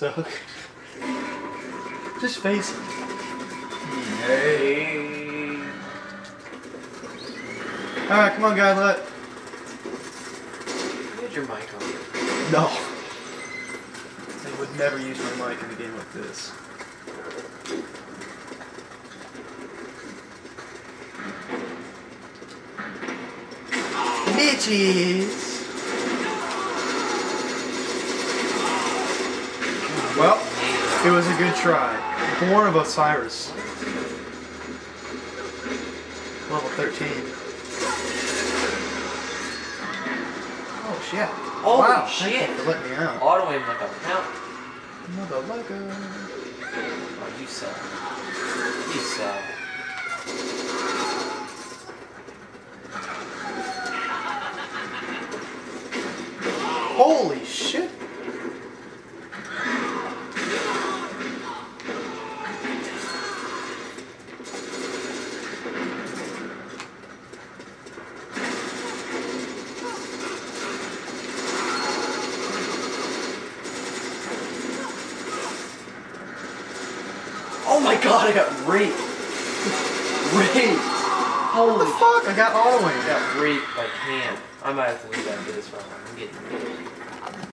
suck. Just face it. Hey. Alright, come on, guy, let. Use your mic on. No. I would never use my mic in a game like this. Bitches! Well, it was a good try. Born of Osiris. Level 13. Oh shit. Holy wow, shit. Thank you for letting me out. Auto aim like a pound. Mother Lego. Oh, you suck. You suck. Holy shit. My god, I got raped. raped. What Holy the fuck? I got auto I aim. got raped by Cam. I might have to leave after this one. I'm getting raped.